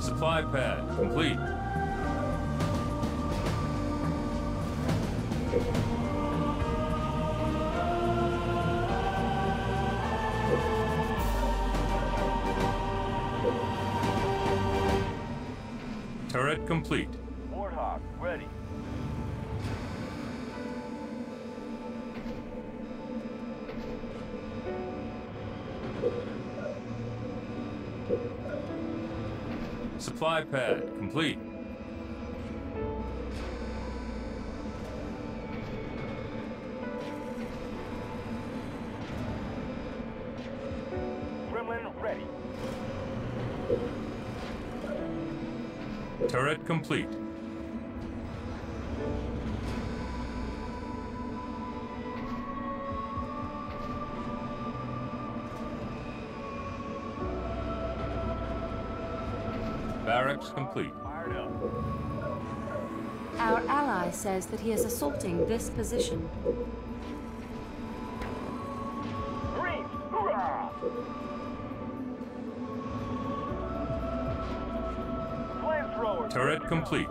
Supply pad complete. Complete. Warthog, ready. Supply pad complete. Turret complete. Barracks complete. Our ally says that he is assaulting this position. Turret complete.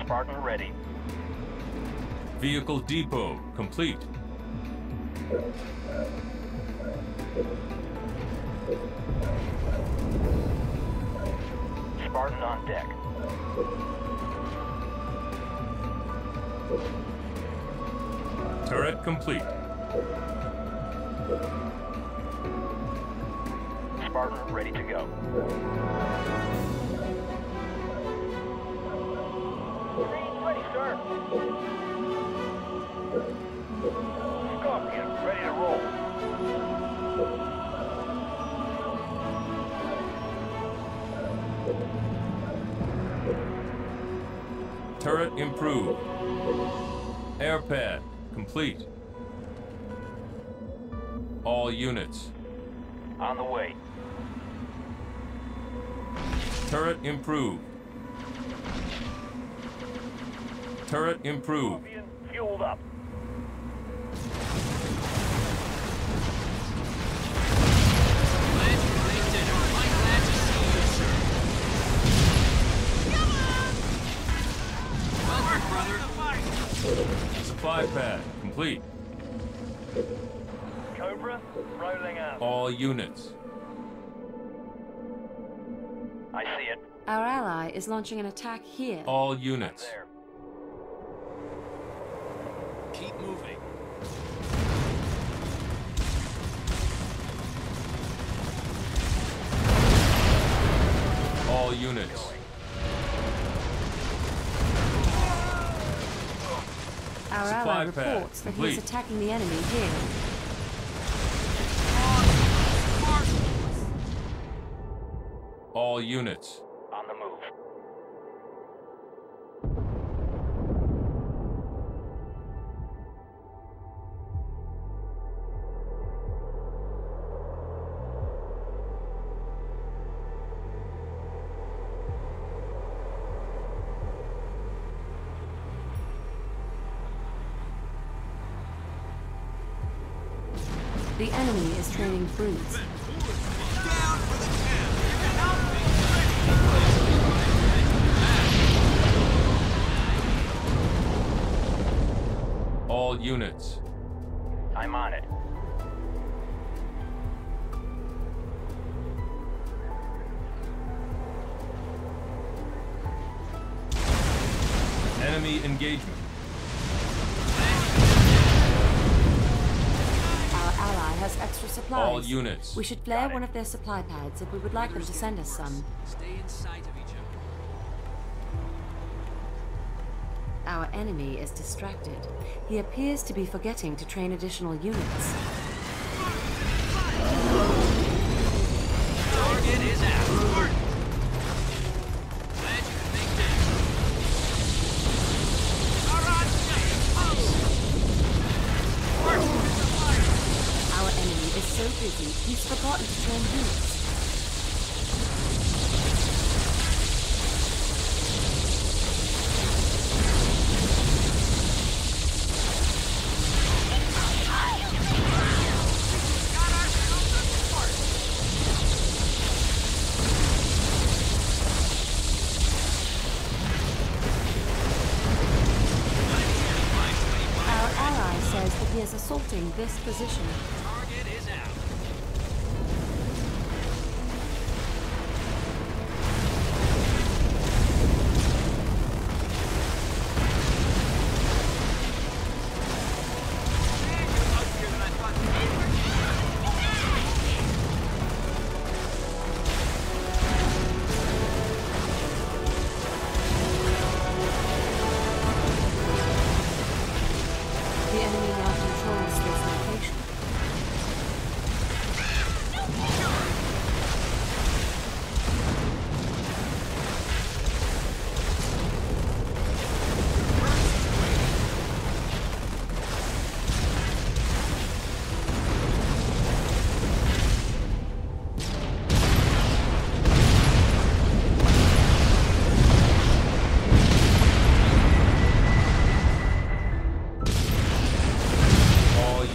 Spartan, ready. Vehicle depot complete. Spartan on deck. Turret complete. Spartan, ready to go. Ready, sir. Scorpion, ready to roll. Turret improved. Air pad complete. All units. On the way. Turret improved. Turret improved. Fueled up. Supply pad complete. Cobra, rolling out. All units. I see it. Our ally is launching an attack here. All units. Keep moving. All units. Our ally reports that he is attacking the enemy here. All units. The enemy is training brutes. All units. I'm on it. Enemy engagement. Has extra supplies. All units. We should flare one of their supply pads if we would like them to send us some. Stay in sight of each other. Our enemy is distracted. He appears to be forgetting to train additional units. Target is out. busy, he's forgotten to turn loose. He is assaulting this position.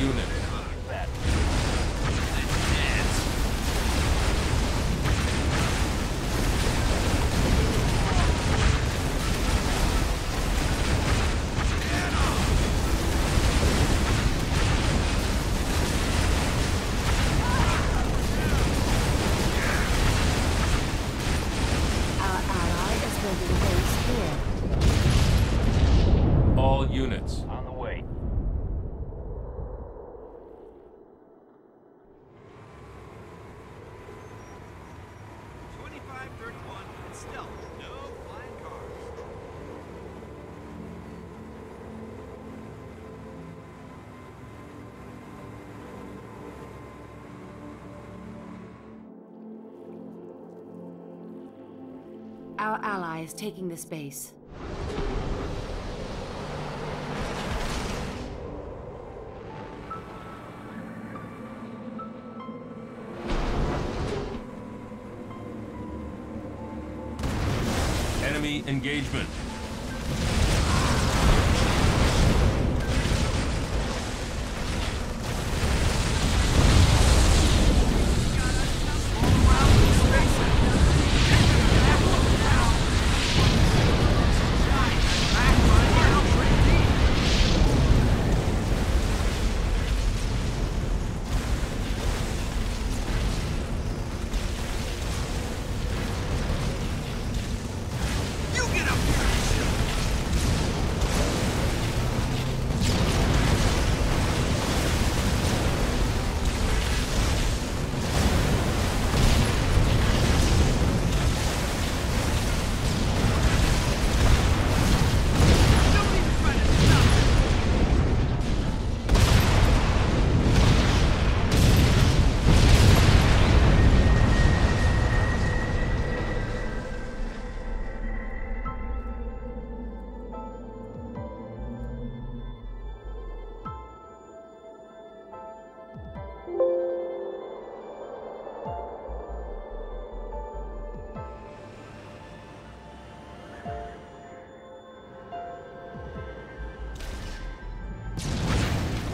All 31 and stealth. Our ally is taking this base.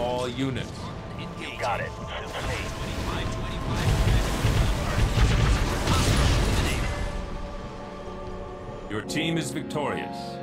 All units. You got it. Succeed. 25, 25. Your team is victorious.